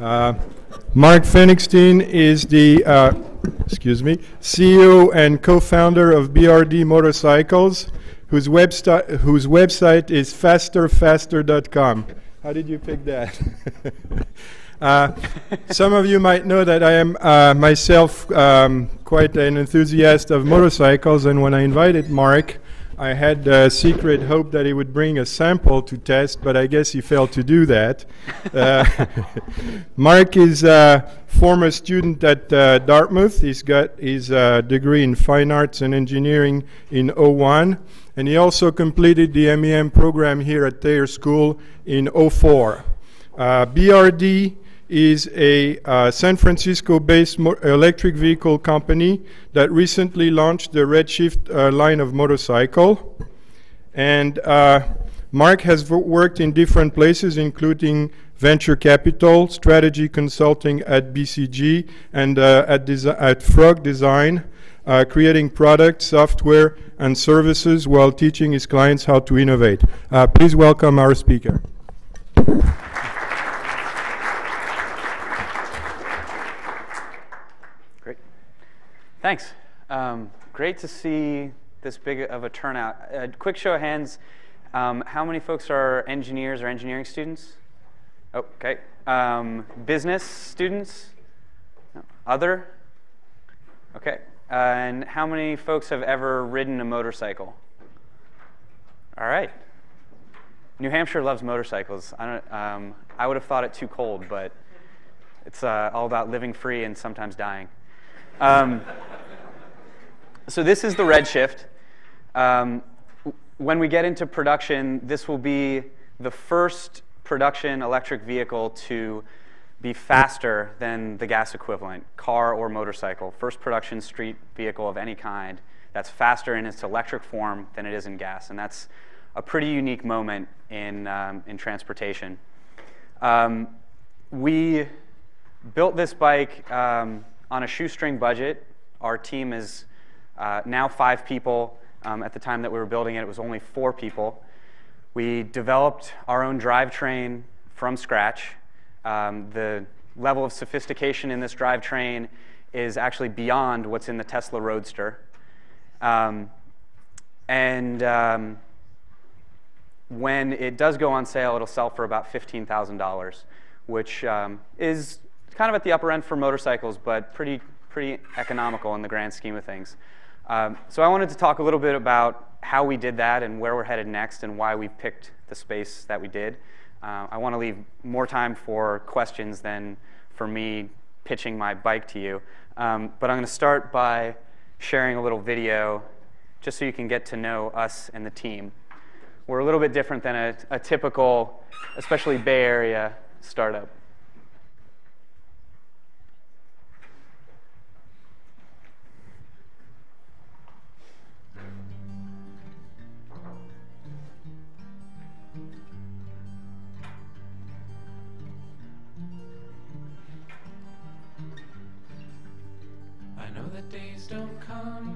Uh, Marc Fenigstein is the, uh, excuse me, CEO and co-founder of BRD Motorcycles, whose website whose website is fasterfaster.com. How did you pick that? uh, some of you might know that I am uh, myself um, quite an enthusiast of motorcycles, and when I invited Marc I had a secret hope that he would bring a sample to test, but I guess he failed to do that. Uh, Marc is a former student at uh, Dartmouth. He's got his uh, degree in fine arts and engineering in 01, and he also completed the MEM program here at Thayer School in 04. Uh, BRD is a uh, San Francisco-based electric vehicle company that recently launched the Redshift uh, line of motorcycle. And uh, Marc has worked in different places, including venture capital, strategy consulting at BCG, and uh, at, at, Frog Design, uh, creating products, software, and services while teaching his clients how to innovate. Uh, please welcome our speaker. Thanks. Um, great to see this big of a turnout. A quick show of hands. Um, how many folks are engineers or engineering students? Oh, okay. Um, business students? No. Other? Okay. Uh, and how many folks have ever ridden a motorcycle? All right. New Hampshire loves motorcycles. I, don't, um, I would have thought it too cold, but it's uh, all about living free and sometimes dying. Um, so this is the redshift. Um, when we get into production, this will be the first production electric vehicle to be faster than the gas equivalent, car or motorcycle. First production street vehicle of any kind that's faster in its electric form than it is in gas. And that's a pretty unique moment in, um, in transportation. Um, we built this bike um, on a shoestring budget. Our team is uh, now five people. Um, at the time that we were building it, it was only four people. We developed our own drivetrain from scratch. Um, the level of sophistication in this drivetrain is actually beyond what's in the Tesla Roadster. Um, and um, when it does go on sale, it'll sell for about $15,000, which um, is kind of at the upper end for motorcycles, but pretty, pretty economical in the grand scheme of things. Um, so I wanted to talk a little bit about how we did that and where we're headed next and why we picked the space that we did. Uh, I want to leave more time for questions than for me pitching my bike to you. Um, but I'm going to start by sharing a little video just so you can get to know us and the team. We're a little bit different than a, a typical, especially Bay Area startup.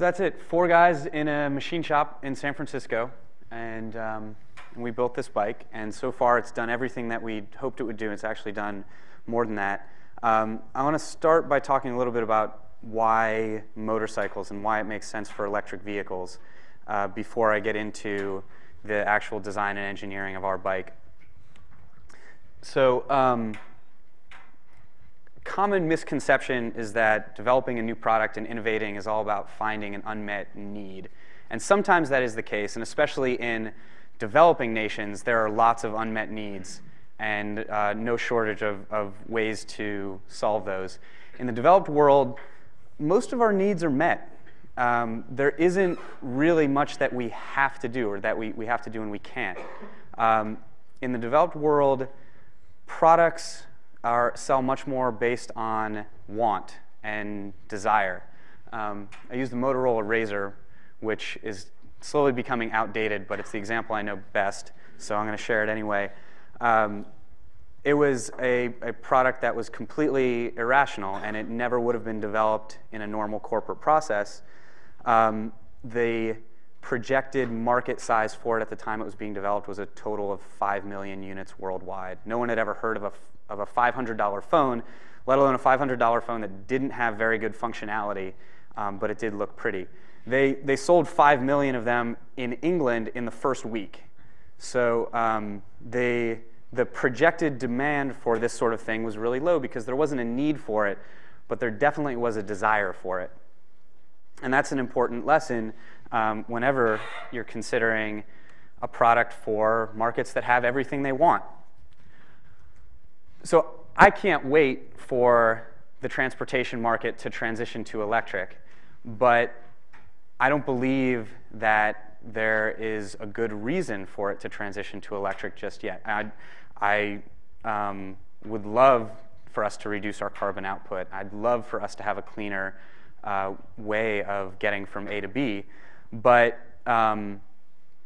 So that's it. Four guys in a machine shop in San Francisco, and, um, we built this bike. And so far, it's done everything that we hoped it would do. It's actually done more than that. Um, I want to start by talking a little bit about why motorcycles and why it makes sense for electric vehicles uh, before I get into the actual design and engineering of our bike. So, um, common misconception is that developing a new product and innovating is all about finding an unmet need. And sometimes that is the case, and especially in developing nations, there are lots of unmet needs and uh, no shortage of, of ways to solve those. In the developed world, most of our needs are met. Um, there isn't really much that we have to do or that we, we have to do and we can't. Um, in the developed world, products are, sell much more based on want and desire. Um, I use the Motorola Razr, which is slowly becoming outdated, but it's the example I know best, so I'm going to share it anyway. Um, it was a, a, product that was completely irrational, and it never would have been developed in a normal corporate process. Um, the projected market size for it at the time it was being developed was a total of 5 million units worldwide. No one had ever heard of a, of a $500 phone, let alone a $500 phone that didn't have very good functionality, um, but it did look pretty. They, they sold 5 million of them in England in the first week. So um, they, the projected demand for this sort of thing was really low because there wasn't a need for it, but there definitely was a desire for it. And that's an important lesson um, whenever you're considering a product for markets that have everything they want. So I can't wait for the transportation market to transition to electric, but I don't believe that there is a good reason for it to transition to electric just yet. I, I um, would love for us to reduce our carbon output. I'd love for us to have a cleaner uh, way of getting from A to B. But um,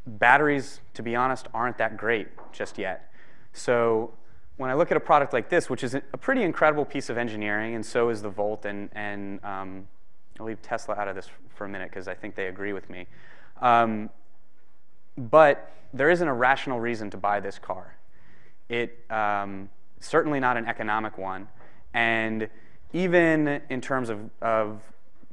batteries, to be honest, aren't that great just yet. So when I look at a product like this, which is a pretty incredible piece of engineering, and so is the Volt, and, and um, I'll leave Tesla out of this for a minute because I think they agree with me. Um, but there isn't a rational reason to buy this car. It um, certainly not an economic one, and even in terms of, of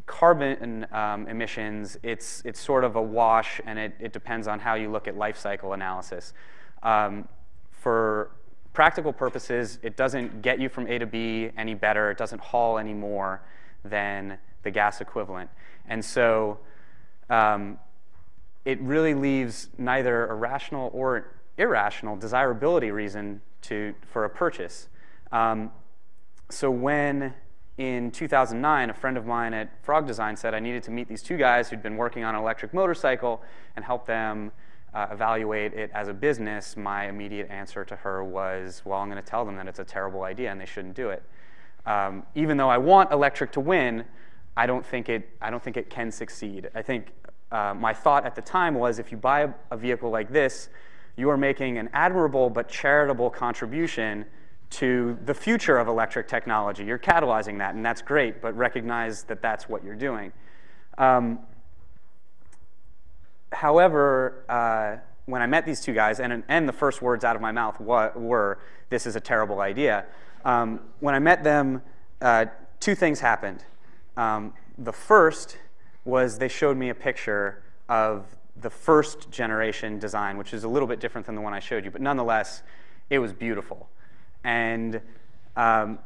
carbon um, emissions, it's, it's sort of a wash, and it, it depends on how you look at life cycle analysis. Um, for practical purposes, it doesn't get you from A to B any better. It doesn't haul any more than the gas equivalent. And so um, it really leaves neither a rational or irrational desirability reason to, for a purchase. Um, so when in 2009, a friend of mine at Frog Design said I needed to meet these two guys who'd been working on an electric motorcycle and help them uh, evaluate it as a business. My immediate answer to her was, well, I'm going to tell them that it's a terrible idea and they shouldn't do it. Um, even though I want electric to win, I don't think it, I don't think it can succeed. I think uh, my thought at the time was if you buy a, vehicle like this, you are making an admirable but charitable contribution to the future of electric technology. You're catalyzing that, and that's great, but recognize that that's what you're doing. Um, however, uh, when I met these two guys, and, and the first words out of my mouth were, this is a terrible idea. Um, when I met them, uh, two things happened. Um, the first was they showed me a picture of the first generation design, which is a little bit different than the one I showed you, but nonetheless, it was beautiful. And um,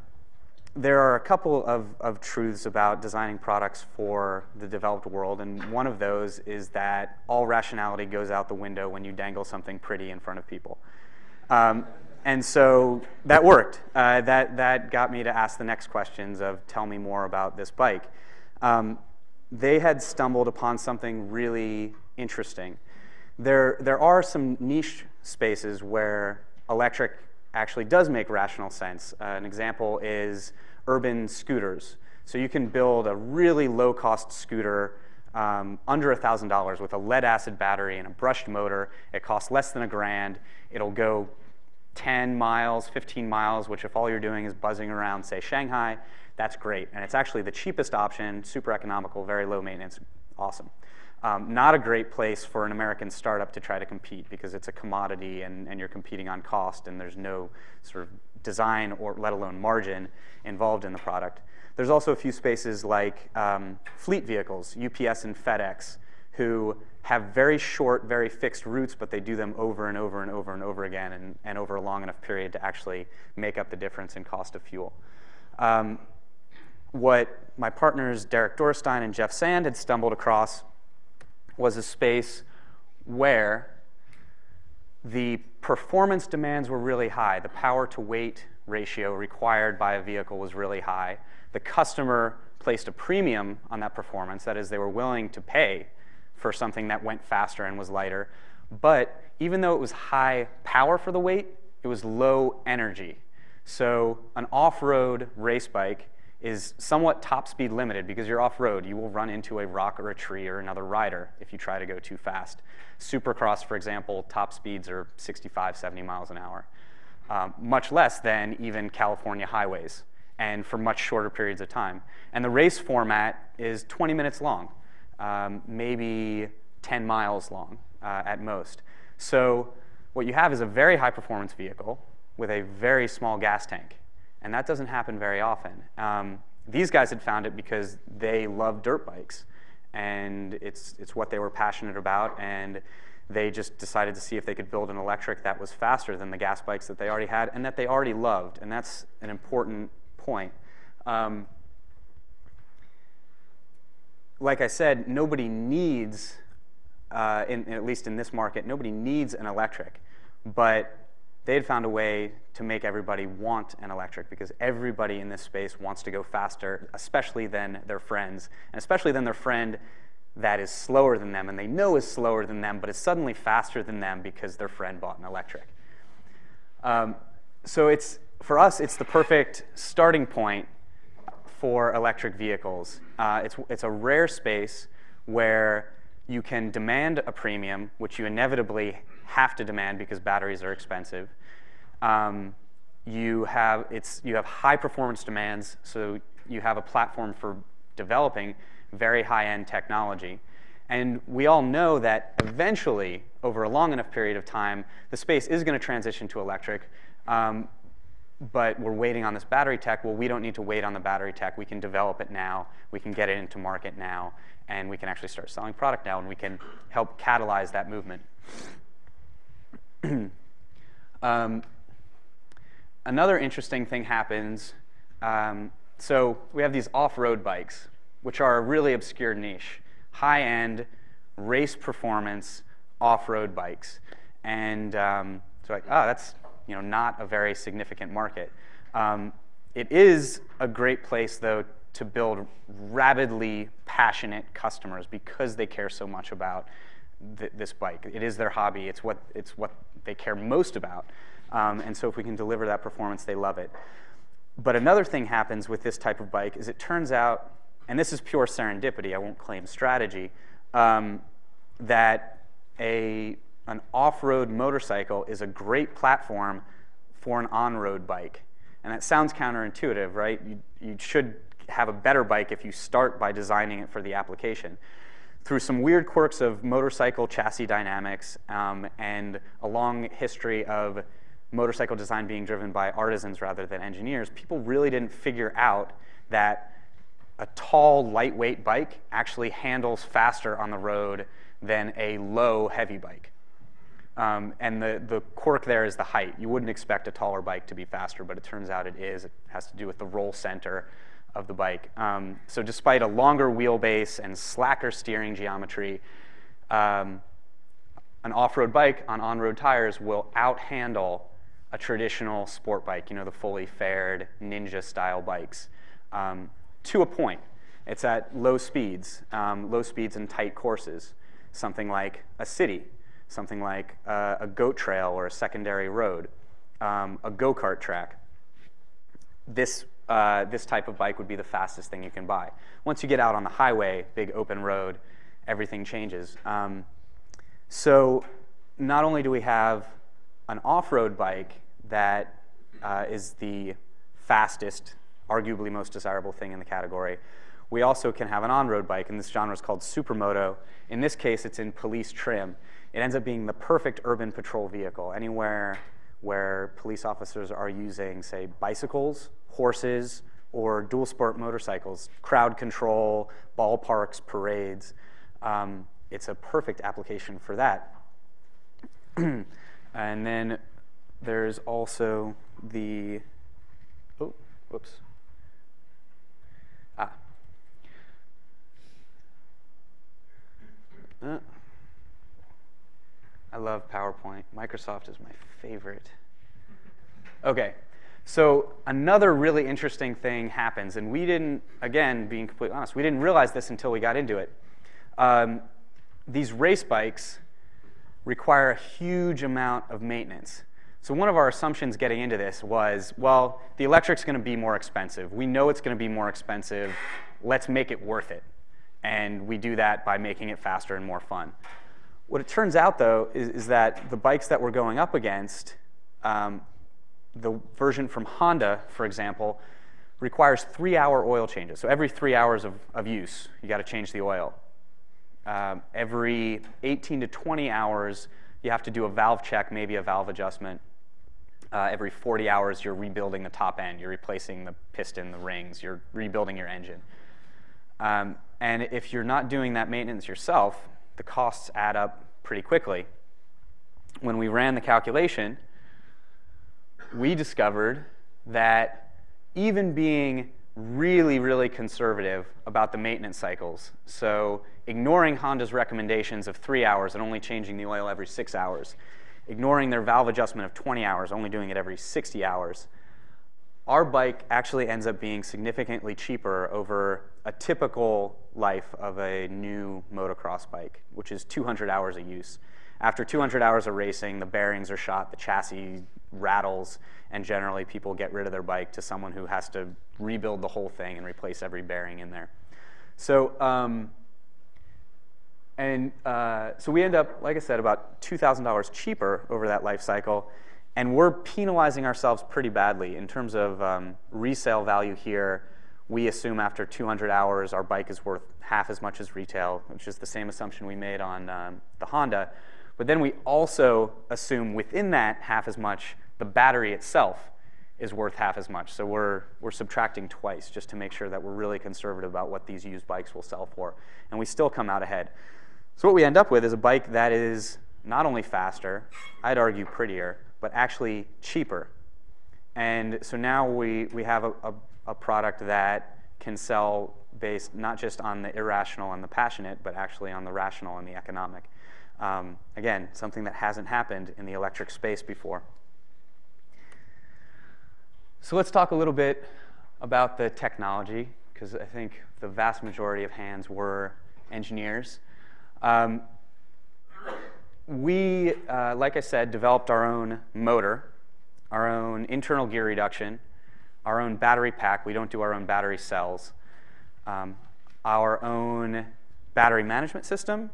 there are a couple of, of truths about designing products for the developed world, and one of those is that all rationality goes out the window when you dangle something pretty in front of people. Um, and so that worked. Uh, that, that got me to ask the next questions of tell me more about this bike. Um, they had stumbled upon something really interesting. There, there are some niche spaces where electric actually does make rational sense. Uh, an example is urban scooters. So you can build a really low-cost scooter um, under $1,000 with a lead acid battery and a brushed motor. It costs less than a grand. It'll go 10 miles, 15 miles, which if all you're doing is buzzing around, say, Shanghai, that's great. And it's actually the cheapest option, super economical, very low maintenance, awesome. Um, not a great place for an American startup to try to compete because it's a commodity and, and you're competing on cost and there's no sort of design or let alone margin involved in the product. There's also a few spaces like um, fleet vehicles, UPS and FedEx, who have very short, very fixed routes, but they do them over and over and over and over again and, and over a long enough period to actually make up the difference in cost of fuel. Um, what my partners Derek Dorresteyn and Jeff Sand had stumbled across was a space where the performance demands were really high. The power to weight ratio required by a vehicle was really high. The customer placed a premium on that performance, that is, they were willing to pay for something that went faster and was lighter. But even though it was high power for the weight, it was low energy. So an off road race bike is somewhat top speed limited because you're off road. You will run into a rock or a tree or another rider if you try to go too fast. Supercross, for example, top speeds are 65, 70 miles an hour, um, much less than even California highways, and for much shorter periods of time. And the race format is 20 minutes long, um, maybe 10 miles long uh, at most. So what you have is a very high performance vehicle with a very small gas tank and that doesn't happen very often. Um, these guys had found it because they love dirt bikes, and it's, it's what they were passionate about, and they just decided to see if they could build an electric that was faster than the gas bikes that they already had and that they already loved, and that's an important point. Um, like I said, nobody needs, uh, in, at least in this market, nobody needs an electric, but they had found a way to make everybody want an electric because everybody in this space wants to go faster, especially than their friends, and especially than their friend that is slower than them and they know is slower than them, but is suddenly faster than them because their friend bought an electric. Um, so it's, for us, it's the perfect starting point for electric vehicles. Uh, it's, it's a rare space where you can demand a premium, which you inevitably have to demand because batteries are expensive. Um, you have it's you have high performance demands, so you have a platform for developing very high-end technology. And we all know that eventually, over a long enough period of time, the space is going to transition to electric. Um, but we're waiting on this battery tech. Well, we don't need to wait on the battery tech. We can develop it now. We can get it into market now. And we can actually start selling product now. And we can help catalyze that movement. um, another interesting thing happens. Um, so we have these off-road bikes, which are a really obscure niche, high-end race performance off-road bikes, and um, so like, oh, that's you know not a very significant market. Um, it is a great place though to build rabidly passionate customers because they care so much about th this bike. It is their hobby. It's what, it's what they care most about. Um, and so if we can deliver that performance, they love it. But another thing happens with this type of bike is it turns out, and this is pure serendipity, I won't claim strategy, um, that a, an off-road motorcycle is a great platform for an on-road bike. And that sounds counterintuitive, right? You, you should have a better bike if you start by designing it for the application through some weird quirks of motorcycle chassis dynamics um, and a long history of motorcycle design being driven by artisans rather than engineers, people really didn't figure out that a tall, lightweight bike actually handles faster on the road than a low, heavy bike. Um, and the, the quirk there is the height. You wouldn't expect a taller bike to be faster, but it turns out it is. It has to do with the roll center of the bike. Um, so despite a longer wheelbase and slacker steering geometry, um, an off-road bike on on-road tires will outhandle a traditional sport bike, you know, the fully fared ninja-style bikes, um, to a point. It's at low speeds, um, low speeds and tight courses, something like a city, something like uh, a goat trail or a secondary road, um, a go-kart track. This uh, this type of bike would be the fastest thing you can buy. Once you get out on the highway, big open road, everything changes. Um, so not only do we have an off-road bike that uh, is the fastest, arguably most desirable thing in the category, we also can have an on-road bike, and this genre is called supermoto. In this case, it's in police trim. It ends up being the perfect urban patrol vehicle. Anywhere where police officers are using, say, bicycles, horses, or dual sport motorcycles, crowd control, ballparks, parades. Um, it's a perfect application for that. and then there's also the, oh, whoops. Ah. Uh, I love PowerPoint. Microsoft is my favorite. Okay, so another really interesting thing happens, and we didn't, again, being completely honest, we didn't realize this until we got into it. Um, these race bikes require a huge amount of maintenance. So one of our assumptions getting into this was, well, the electric's going to be more expensive. We know it's going to be more expensive. Let's make it worth it. And we do that by making it faster and more fun. What it turns out, though, is, is that the bikes that we're going up against, um, the version from Honda, for example, requires three-hour oil changes. So every three hours of, of use, you got to change the oil. Um, every 18 to 20 hours, you have to do a valve check, maybe a valve adjustment. Uh, every 40 hours, you're rebuilding the top end. You're replacing the piston, the rings. You're rebuilding your engine. Um, and if you're not doing that maintenance yourself, the costs add up pretty quickly. When we ran the calculation, we discovered that even being really, really conservative about the maintenance cycles, so ignoring Honda's recommendations of three hours and only changing the oil every six hours, ignoring their valve adjustment of 20 hours, only doing it every 60 hours, our bike actually ends up being significantly cheaper over a typical life of a new motocross bike, which is 200 hours of use. After 200 hours of racing, the bearings are shot, the chassis rattles, and generally people get rid of their bike to someone who has to rebuild the whole thing and replace every bearing in there. So, um, and uh, so we end up, like I said, about $2,000 cheaper over that life cycle. And we're penalizing ourselves pretty badly in terms of um, resale value here. We assume after 200 hours, our bike is worth half as much as retail, which is the same assumption we made on um, the Honda. But then we also assume within that half as much, the battery itself is worth half as much. So we're, we're subtracting twice just to make sure that we're really conservative about what these used bikes will sell for. And we still come out ahead. So what we end up with is a bike that is not only faster, I'd argue prettier, but actually cheaper. And so now we, we have a, a, a product that can sell based not just on the irrational and the passionate, but actually on the rational and the economic. Um, again, something that hasn't happened in the electric space before. So let's talk a little bit about the technology, because I think the vast majority of hands were engineers. Um, we, uh, like I said, developed our own motor, our own internal gear reduction, our own battery pack. We don't do our own battery cells. Um, our own battery management system,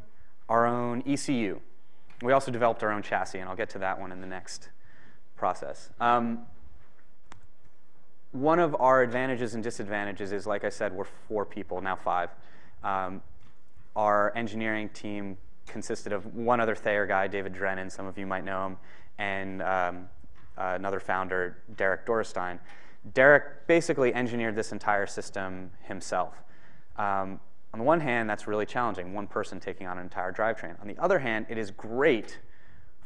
our own ECU. We also developed our own chassis, and I'll get to that one in the next process. Um, one of our advantages and disadvantages is, like I said, we're four people, now five. Um, our engineering team consisted of one other Thayer guy, David Drennan, some of you might know him, and um, uh, another founder, Derek Dorresteyn. Derek basically engineered this entire system himself. Um, on the one hand, that's really challenging, one person taking on an entire drivetrain. On the other hand, it is great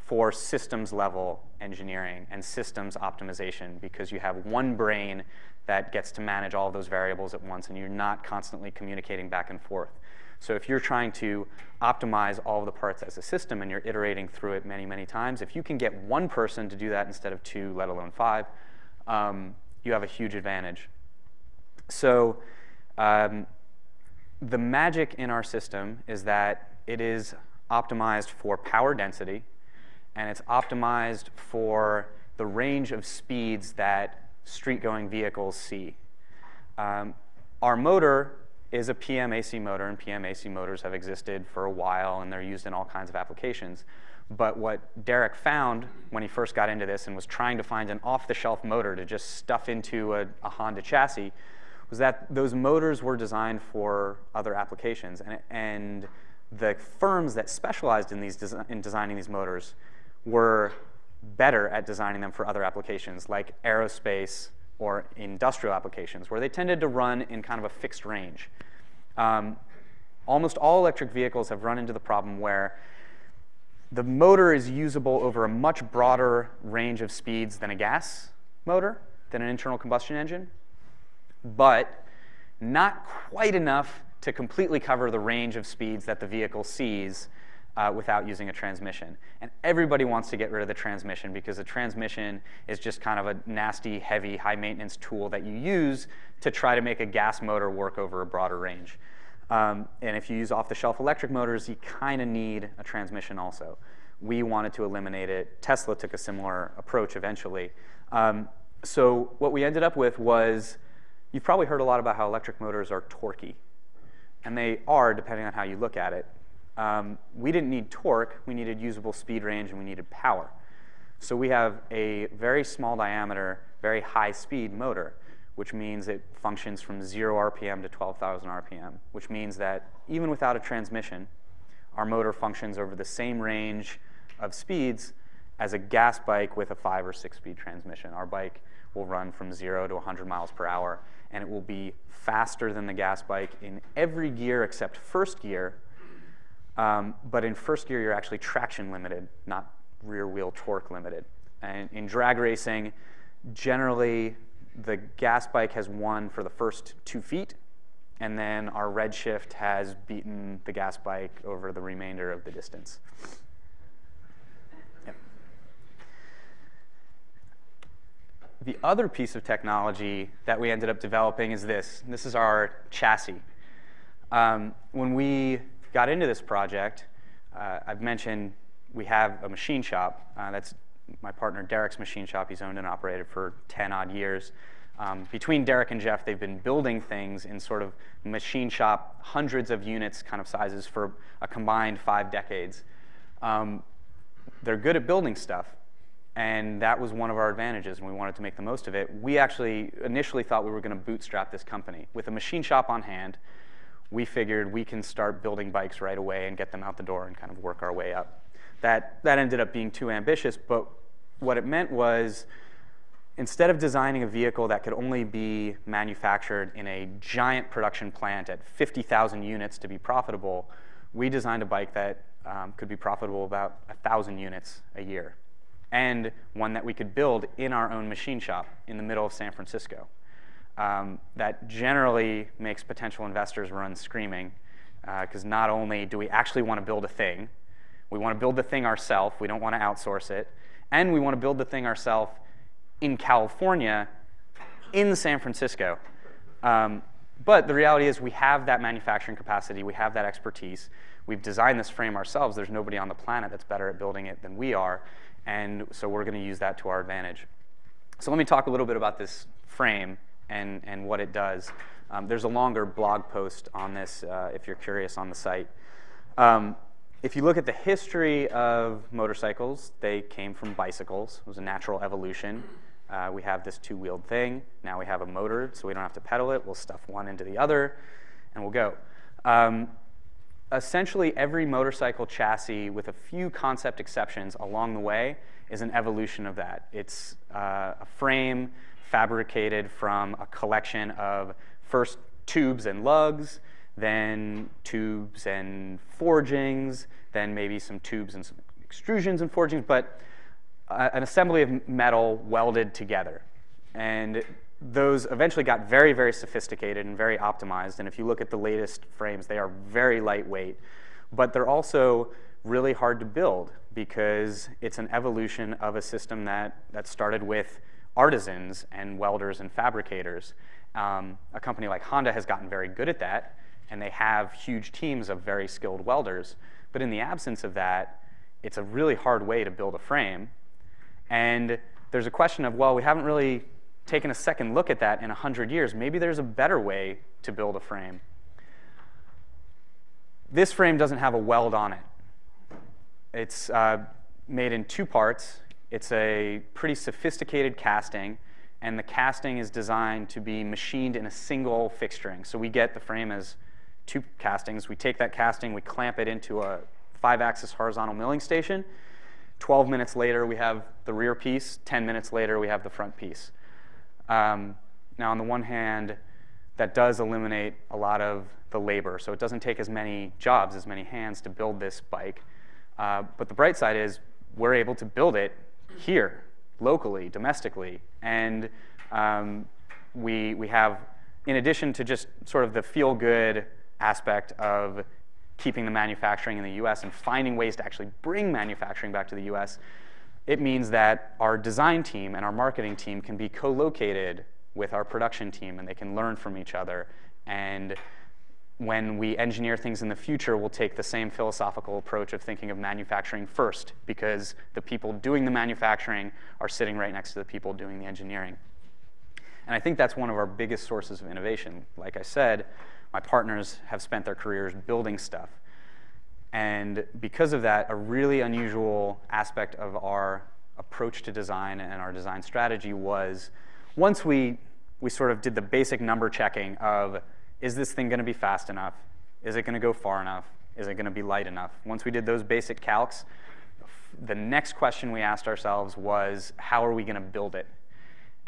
for systems level engineering and systems optimization because you have one brain that gets to manage all those variables at once and you're not constantly communicating back and forth. So if you're trying to optimize all of the parts as a system and you're iterating through it many, many times, if you can get one person to do that instead of two, let alone five, um, you have a huge advantage. So um, the magic in our system is that it is optimized for power density, and it's optimized for the range of speeds that street-going vehicles see. Um, our motor is a PMAC motor, and PMAC motors have existed for a while, and they're used in all kinds of applications. But what Derek found when he first got into this and was trying to find an off-the-shelf motor to just stuff into a, a, Honda chassis was that those motors were designed for other applications. And, and the firms that specialized in, these desi in designing these motors were better at designing them for other applications, like aerospace or industrial applications, where they tended to run in kind of a fixed range. Um, almost all electric vehicles have run into the problem where the motor is usable over a much broader range of speeds than a gas motor, than an internal combustion engine, but not quite enough to completely cover the range of speeds that the vehicle sees uh, without using a transmission. And everybody wants to get rid of the transmission because the transmission is just kind of a nasty, heavy, high maintenance tool that you use to try to make a gas motor work over a broader range. Um, and if you use off-the-shelf electric motors, you kind of need a transmission also. We wanted to eliminate it. Tesla took a similar approach eventually. Um, so what we ended up with was, you've probably heard a lot about how electric motors are torquey. And they are, depending on how you look at it. Um, we didn't need torque, we needed usable speed range, and we needed power. So we have a very small diameter, very high speed motor which means it functions from 0 RPM to 12,000 RPM, which means that even without a transmission, our motor functions over the same range of speeds as a gas bike with a five or six speed transmission. Our bike will run from 0 to 100 miles per hour, and it will be faster than the gas bike in every gear except first gear. Um, but in first gear, you're actually traction limited, not rear wheel torque limited. And in drag racing, generally the gas bike has won for the first two feet, and then our redshift has beaten the gas bike over the remainder of the distance. Yep. The other piece of technology that we ended up developing is this. This is our chassis. Um, when we got into this project, uh, I've mentioned we have a machine shop uh, that's my partner Derek's machine shop. He's owned and operated for 10 odd years. Um, between Derek and Jeff, they've been building things in sort of machine shop, hundreds of units kind of sizes for a combined five decades. Um, they're good at building stuff, and that was one of our advantages, and we wanted to make the most of it. We actually initially thought we were going to bootstrap this company. With a machine shop on hand, we figured we can start building bikes right away and get them out the door and kind of work our way up. That, that ended up being too ambitious, but what it meant was instead of designing a vehicle that could only be manufactured in a giant production plant at 50,000 units to be profitable, we designed a bike that um, could be profitable about 1,000 units a year, and one that we could build in our own machine shop in the middle of San Francisco. Um, that generally makes potential investors run screaming, because uh, not only do we actually want to build a thing, we want to build the thing ourselves. We don't want to outsource it. And we want to build the thing ourselves in California, in San Francisco. Um, but the reality is we have that manufacturing capacity. We have that expertise. We've designed this frame ourselves. There's nobody on the planet that's better at building it than we are. And so we're going to use that to our advantage. So let me talk a little bit about this frame and, and what it does. Um, there's a longer blog post on this uh, if you're curious on the site. Um, if you look at the history of motorcycles, they came from bicycles. It was a natural evolution. Uh, we have this two-wheeled thing. Now we have a motor, so we don't have to pedal it. We'll stuff one into the other, and we'll go. Um, essentially, every motorcycle chassis, with a few concept exceptions along the way, is an evolution of that. It's uh, a frame fabricated from a collection of first tubes and lugs, then tubes and forgings, then maybe some tubes and some extrusions and forgings, but an assembly of metal welded together. And those eventually got very, very sophisticated and very optimized. And if you look at the latest frames, they are very lightweight. But they're also really hard to build because it's an evolution of a system that, that started with artisans and welders and fabricators. Um, a company like Honda has gotten very good at that, and they have huge teams of very skilled welders. But in the absence of that, it's a really hard way to build a frame. And there's a question of, well, we haven't really taken a second look at that in 100 years. Maybe there's a better way to build a frame. this frame doesn't have a weld on it. It's uh, made in two parts. It's a pretty sophisticated casting, and the casting is designed to be machined in a single fixturing. So we get the frame as two castings. We take that casting, we clamp it into a five-axis horizontal milling station. 12 minutes later, we have the rear piece. 10 minutes later, we have the front piece. Um, now, on the one hand, that does eliminate a lot of the labor. So it doesn't take as many jobs, as many hands to build this bike. Uh, but the bright side is we're able to build it here, locally, domestically. And um, we, we have, in addition to just sort of the feel-good aspect of keeping the manufacturing in the US and finding ways to actually bring manufacturing back to the US, it means that our design team and our marketing team can be co-located with our production team and they can learn from each other. And when we engineer things in the future, we'll take the same philosophical approach of thinking of manufacturing first because the people doing the manufacturing are sitting right next to the people doing the engineering. And I think that's one of our biggest sources of innovation. Like I said, my partners have spent their careers building stuff. And because of that, a really unusual aspect of our approach to design and our design strategy was once we, we sort of did the basic number checking of is this thing going to be fast enough? Is it going to go far enough? Is it going to be light enough? Once we did those basic calcs, the next question we asked ourselves was how are we going to build it?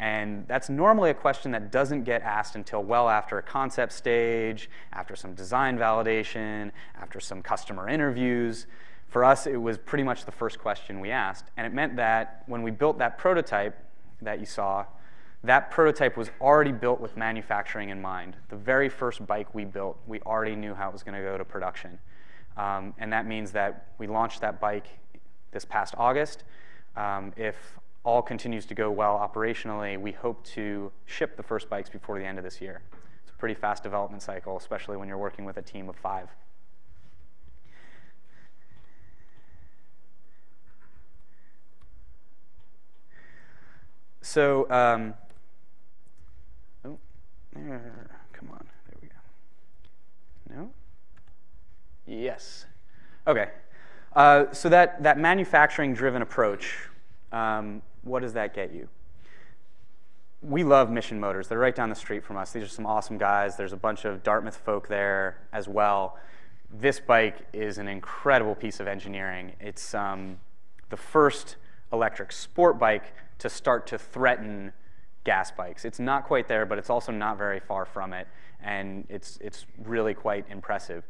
And that's normally a question that doesn't get asked until well after a concept stage, after some design validation, after some customer interviews. For us, it was pretty much the first question we asked. And it meant that when we built that prototype that you saw, that prototype was already built with manufacturing in mind. The very first bike we built, we already knew how it was going to go to production. Um, and that means that we launched that bike this past August. Um, if all continues to go well operationally, we hope to ship the first bikes before the end of this year. It's a pretty fast development cycle, especially when you're working with a team of five. So, um, there, come on, there we go. No? Yes. Okay. Uh, so that, that manufacturing-driven approach, um, what does that get you? We love Mission Motors. They're right down the street from us. These are some awesome guys. There's a bunch of Dartmouth folk there as well. This bike is an incredible piece of engineering. It's um, the first electric sport bike to start to threaten gas bikes. It's not quite there, but it's also not very far from it, and it's, it's really quite impressive.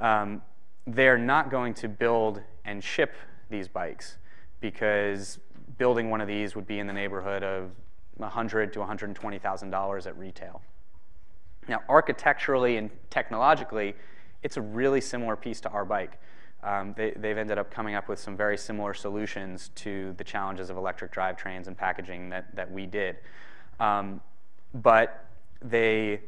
Um, they're not going to build and ship these bikes because building one of these would be in the neighborhood of 100 to 120,000 dollars at retail. Now, architecturally and technologically, it's a really similar piece to our bike. Um, they, have ended up coming up with some very similar solutions to the challenges of electric drivetrains and packaging that, that we did. Um, but they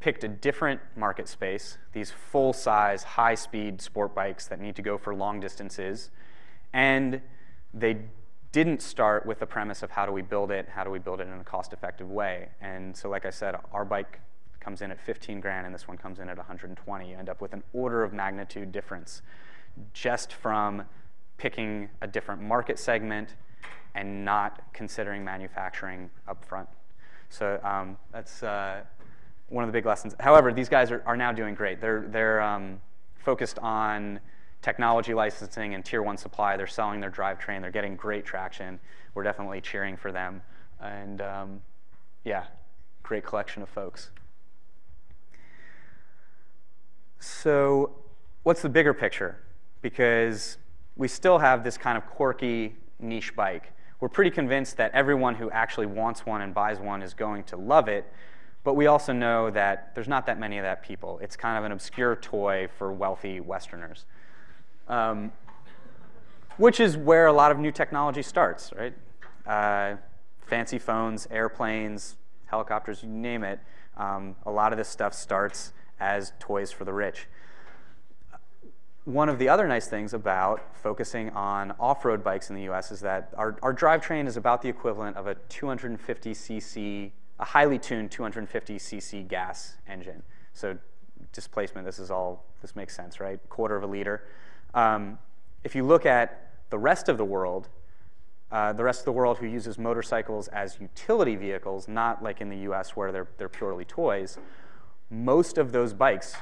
picked a different market space, these full-size, high-speed sport bikes that need to go for long distances. And they didn't start with the premise of how do we build it, how do we build it in a cost-effective way. And so like I said, our bike comes in at 15 grand and this one comes in at 120. You end up with an order of magnitude difference just from picking a different market segment and not considering manufacturing up front. So um, that's uh, one of the big lessons. However, these guys are, are now doing great. They're, they're um, focused on technology licensing and tier one supply. They're selling their drivetrain. They're getting great traction. We're definitely cheering for them. And um, yeah, great collection of folks. So what's the bigger picture? Because we still have this kind of quirky niche bike we're pretty convinced that everyone who actually wants one and buys one is going to love it, but we also know that there's not that many of that people. It's kind of an obscure toy for wealthy Westerners, um, which is where a lot of new technology starts, right? Uh, fancy phones, airplanes, helicopters, you name it. Um, a lot of this stuff starts as toys for the rich one of the other nice things about focusing on off-road bikes in the US is that our, our drivetrain is about the equivalent of a 250cc, a highly tuned 250cc gas engine. So displacement, this is all This makes sense, right? Quarter of a liter. Um, if you look at the rest of the world, uh, the rest of the world who uses motorcycles as utility vehicles, not like in the US where they're, they're purely toys, most of those bikes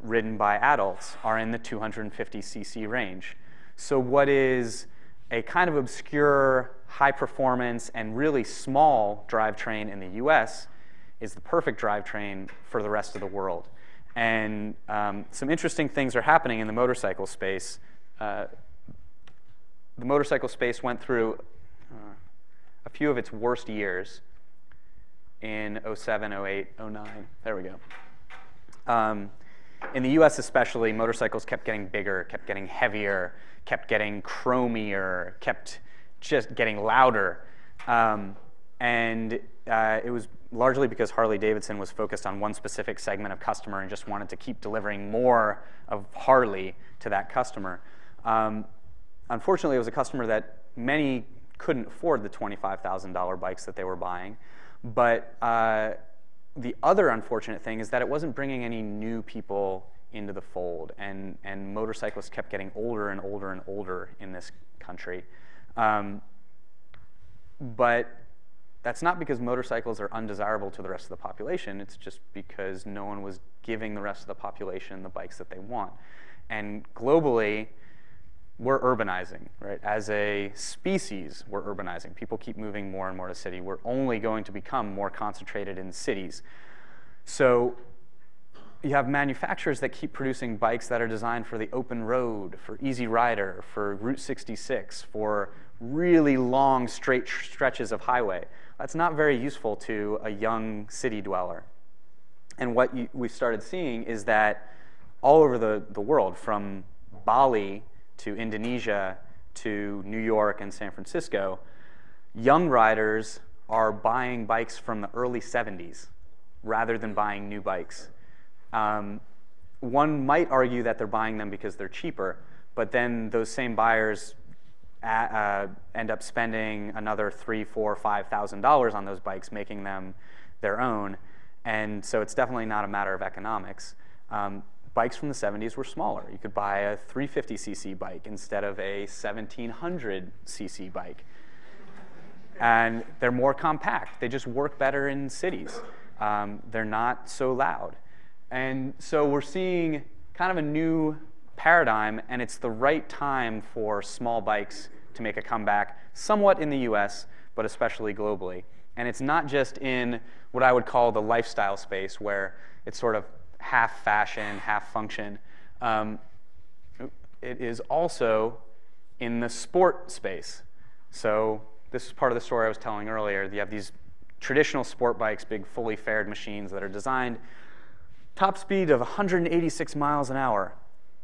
ridden by adults are in the 250cc range. So what is a kind of obscure, high performance, and really small drivetrain in the US is the perfect drivetrain for the rest of the world. And um, some interesting things are happening in the motorcycle space. Uh, the motorcycle space went through uh, a few of its worst years in 07, 08, 09. There we go. Um, in the US especially, motorcycles kept getting bigger, kept getting heavier, kept getting chromier, kept just getting louder. Um, and uh, it was largely because Harley Davidson was focused on one specific segment of customer and just wanted to keep delivering more of Harley to that customer. Um, unfortunately, it was a customer that many couldn't afford the $25,000 bikes that they were buying. But uh, the other unfortunate thing is that it wasn't bringing any new people into the fold, and, and motorcyclists kept getting older and older and older in this country. Um, but that's not because motorcycles are undesirable to the rest of the population, it's just because no one was giving the rest of the population the bikes that they want. And globally, we're urbanizing, right? As a species, we're urbanizing. People keep moving more and more to city. We're only going to become more concentrated in cities. So you have manufacturers that keep producing bikes that are designed for the open road, for easy rider, for Route 66, for really long straight stretches of highway. That's not very useful to a young city dweller. And what you, we've started seeing is that all over the, the world, from Bali to Indonesia to New York and San Francisco, young riders are buying bikes from the early 70s rather than buying new bikes. Um, one might argue that they're buying them because they're cheaper, but then those same buyers uh, end up spending another three, four, five thousand dollars on those bikes, making them their own. And so it's definitely not a matter of economics. Um, bikes from the 70s were smaller. You could buy a 350cc bike instead of a 1700cc bike. And they're more compact. They just work better in cities. Um, they're not so loud. And so we're seeing kind of a new paradigm, and it's the right time for small bikes to make a comeback, somewhat in the US, but especially globally. And it's not just in what I would call the lifestyle space, where it's sort of half fashion, half function. Um, it is also in the sport space. So this is part of the story I was telling earlier. You have these traditional sport bikes, big fully faired machines that are designed top speed of 186 miles an hour,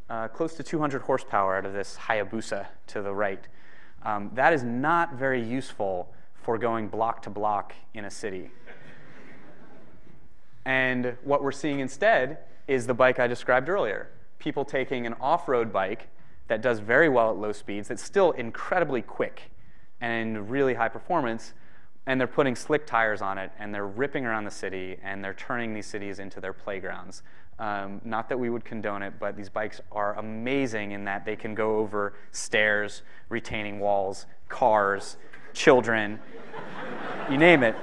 uh, close to 200 horsepower out of this Hayabusa to the right. Um, that is not very useful for going block to block in a city. And what we're seeing instead is the bike I described earlier. People taking an off-road bike that does very well at low speeds, that's still incredibly quick and really high performance, and they're putting slick tires on it, and they're ripping around the city, and they're turning these cities into their playgrounds. Um, not that we would condone it, but these bikes are amazing in that they can go over stairs, retaining walls, cars, children, you name it.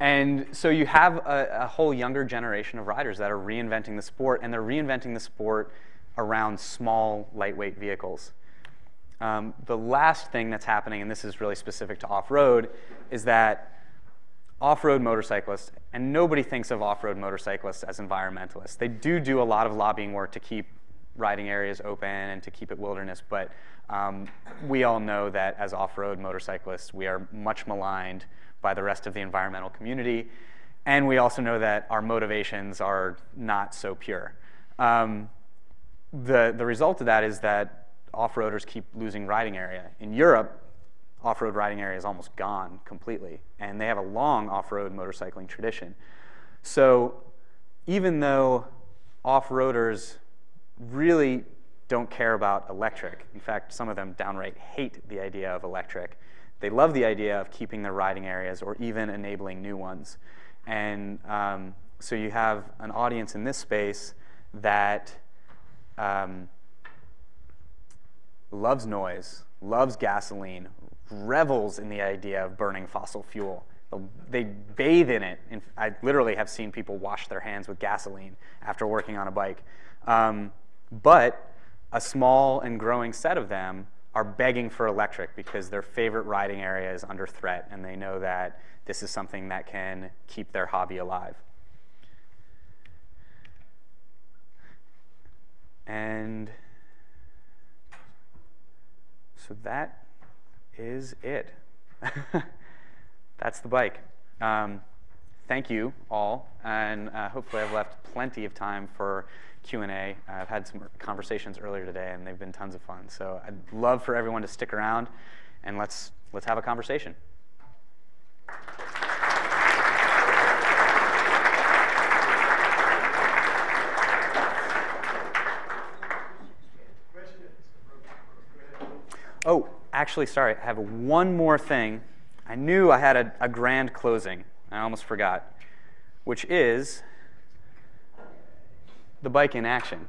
And so you have a, a, whole younger generation of riders that are reinventing the sport, and they're reinventing the sport around small, lightweight vehicles. Um, the last thing that's happening, and this is really specific to off-road, is that off-road motorcyclists, and nobody thinks of off-road motorcyclists as environmentalists. They do do a lot of lobbying work to keep riding areas open and to keep it wilderness, but um, we all know that as off-road motorcyclists, we are much maligned by the rest of the environmental community. And we also know that our motivations are not so pure. Um, the, the result of that is that off-roaders keep losing riding area. In Europe, off-road riding area is almost gone completely, and they have a long off-road motorcycling tradition. So even though off-roaders really don't care about electric, in fact, some of them downright hate the idea of electric, they love the idea of keeping their riding areas or even enabling new ones. And um, so you have an audience in this space that um, loves noise, loves gasoline, revels in the idea of burning fossil fuel. They bathe in it. And I literally have seen people wash their hands with gasoline after working on a bike. Um, but a small and growing set of them are begging for electric because their favorite riding area is under threat and they know that this is something that can keep their hobby alive. And so that is it. That's the bike. Um, thank you all, and uh, hopefully I've left plenty of time for Q&A. I've had some conversations earlier today, and they've been tons of fun. So I'd love for everyone to stick around, and let's, let's have a conversation. Oh, actually, sorry, I have one more thing. I knew I had a, a grand closing. I almost forgot, which is the bike in action.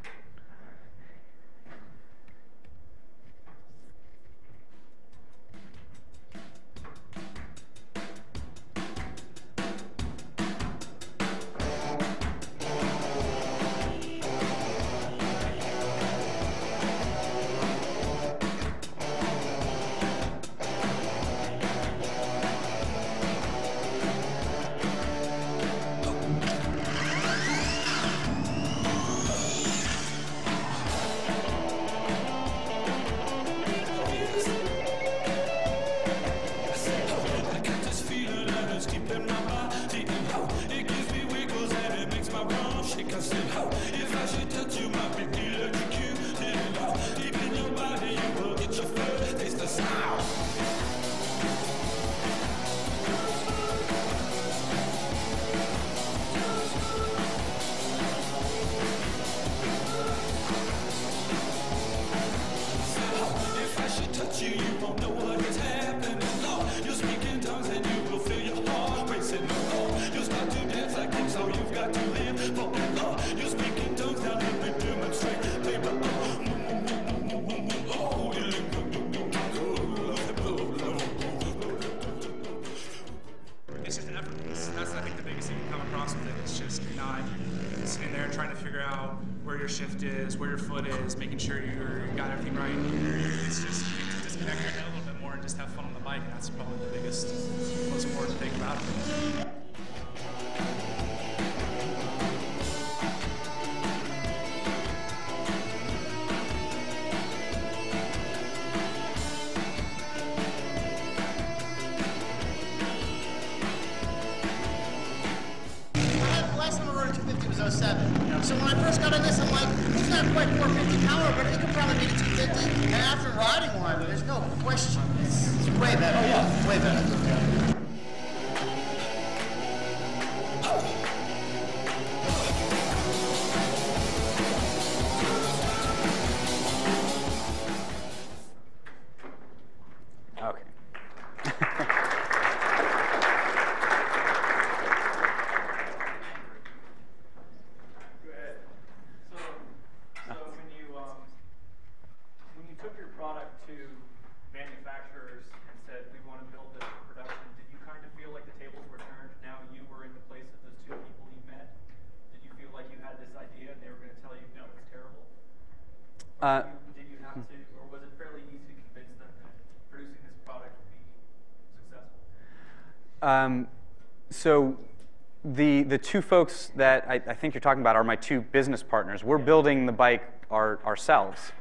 The two folks that I, I, think you're talking about are my two business partners. We're building the bike our, ourselves.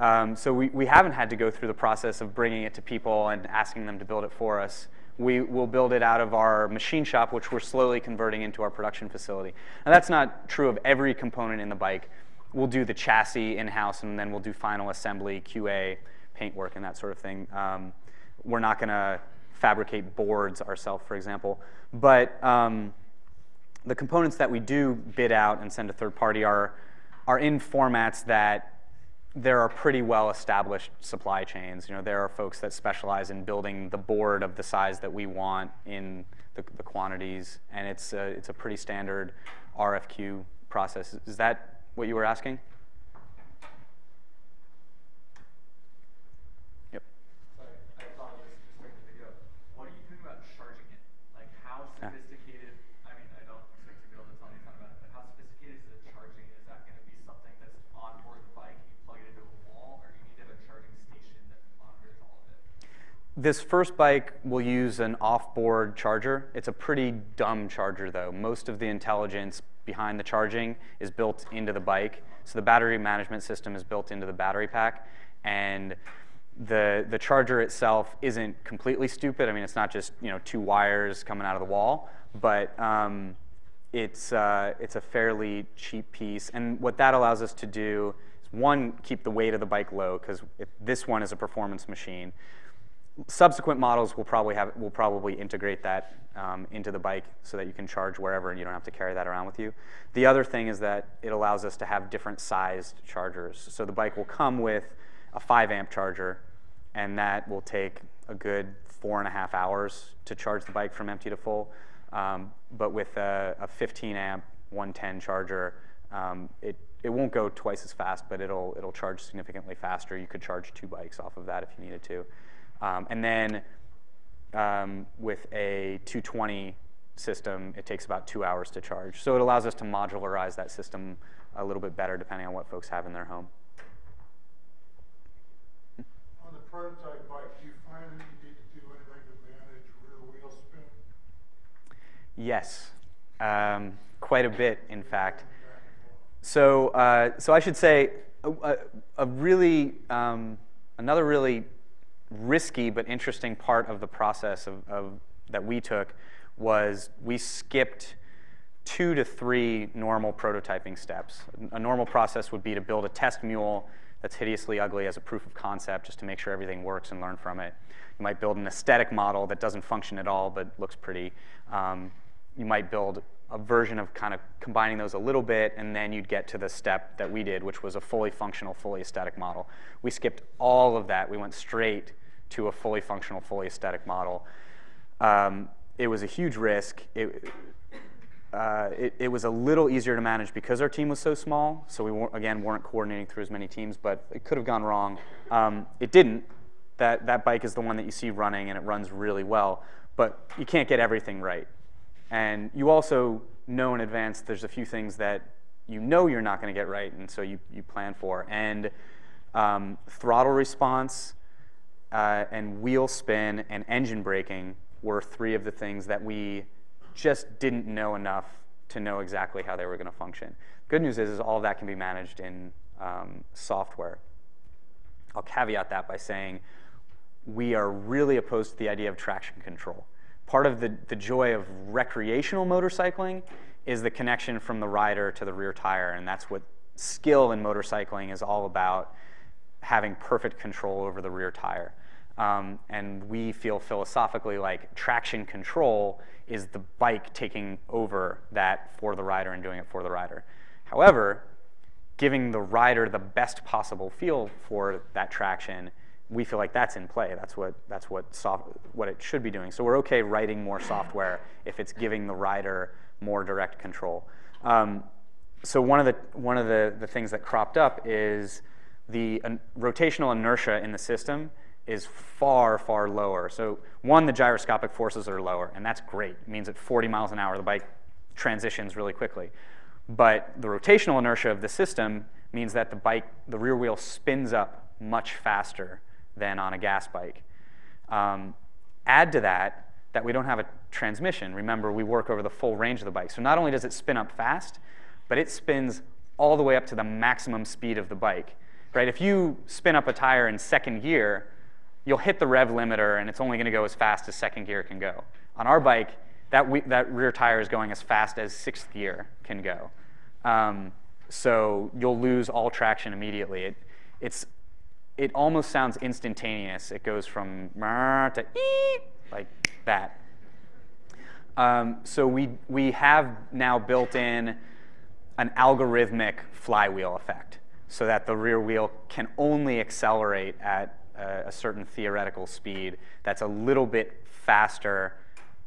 Um, so we, we haven't had to go through the process of bringing it to people and asking them to build it for us. We will build it out of our machine shop, which we're slowly converting into our production facility. Now that's not true of every component in the bike we'll do the chassis in-house, and then we'll do final assembly, QA, paintwork, and that sort of thing. Um, we're not going to fabricate boards ourselves, for example. But um, the components that we do bid out and send to third party are, are in formats that there are pretty well established supply chains. You know, there are folks that specialize in building the board of the size that we want in the, the quantities, and it's a, it's a pretty standard RFQ process. Is that what you were asking? Yep. Sorry, I apologize for starting the video. What are you doing about charging it? Like, how Yeah. sophisticated? I mean, I don't expect you to be able to tell me a ton about it, but how sophisticated is the charging? Is that going to be something that's on board the bike and you plug it into a wall, or do you need to have a charging station that monitors all of it? This first bike will use an off-board charger. It's a pretty dumb charger, though. Most of the intelligence behind the charging is built into the bike. So the battery management system is built into the battery pack, and the the charger itself isn't completely stupid. I mean, it's not just you know two wires coming out of the wall, but um, it's uh, it's a fairly cheap piece. And what that allows us to do is one, keep the weight of the bike low because this one is a performance machine subsequent models will probably have will probably integrate that um, into the bike so that you can charge wherever and you don't have to carry that around with you. The other thing is that it allows us to have different sized chargers. So the bike will come with a five amp charger, and that will take a good four and a half hours to charge the bike from empty to full. Um, but with a, a 15 amp 110 charger, um, it it won't go twice as fast, but it'll it'll charge significantly faster. You could charge two bikes off of that if you needed to. Um, and then um, with a 220 system, it takes about two hours to charge. So it allows us to modularize that system a little bit better depending on what folks have in their home. On the prototype bike, do you find that you need to do anything to manage rear wheel spin? Yes, um, quite a bit, in fact. So, uh, so I should say a, a, a really um, another really risky but interesting part of the process of, of, that we took was we skipped two to three normal prototyping steps. A normal process would be to build a test mule that's hideously ugly as a proof of concept just to make sure everything works and learn from it. You might build an aesthetic model that doesn't function at all but looks pretty. Um, you might build a version of kind of combining those a little bit, and then you'd get to the step that we did, which was a fully functional, fully aesthetic model. We skipped all of that. We went straight to a fully functional, fully aesthetic model. Um, it was a huge risk. It, uh, it, it, was a little easier to manage because our team was so small. So we, weren't, again, weren't coordinating through as many teams, but it could have gone wrong. Um, it didn't. That, that bike is the one that you see running, and it runs really well. But you can't get everything right. And you also know in advance there's a few things that you know you're not going to get right, and so you, you plan for. And um, throttle response, uh, and wheel spin and engine braking were three of the things that we just didn't know enough to know exactly how they were going to function. Good news is, is all of that can be managed in um, software. I'll caveat that by saying we are really opposed to the idea of traction control. Part of the, the joy of recreational motorcycling is the connection from the rider to the rear tire, and that's what skill in motorcycling is all about having perfect control over the rear tire. Um, and we feel philosophically like traction control is the bike taking over that for the rider and doing it for the rider. However, giving the rider the best possible feel for that traction, we feel like that's in play. That's what that's what soft, what it should be doing. So we're okay writing more software if it's giving the rider more direct control. Um, so one of the one of the, the things that cropped up is the uh, rotational inertia in the system is far, far lower. So one, the gyroscopic forces are lower, and that's great. It means at 40 miles an hour, the bike transitions really quickly. But the rotational inertia of the system means that the bike, the rear wheel spins up much faster than on a gas bike. Um, add to that that we don't have a transmission. Remember, we work over the full range of the bike. So not only does it spin up fast, but it spins all the way up to the maximum speed of the bike. Right? If you spin up a tire in second gear, you'll hit the rev limiter and it's only going to go as fast as second gear can go. On our bike, that, we, that rear tire is going as fast as sixth gear can go. Um, so you'll lose all traction immediately. It, it's, it almost sounds instantaneous. It goes from to like that. Um, so we, we have now built in an algorithmic flywheel effect. so that the rear wheel can only accelerate at a, certain theoretical speed that's a little bit faster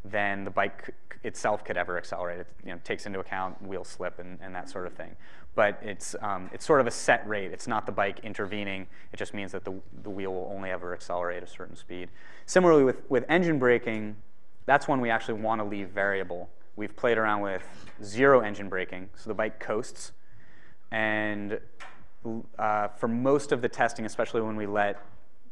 than the bike itself could ever accelerate. It you know, takes into account wheel slip and, and that sort of thing. But it's, um, it's sort of a set rate. It's not the bike intervening. It just means that the, the wheel will only ever accelerate a certain speed. Similarly, with, with engine braking, that's one we actually want to leave variable. We've played around with zero engine braking, so the bike coasts. And uh, for most of the testing, especially when we let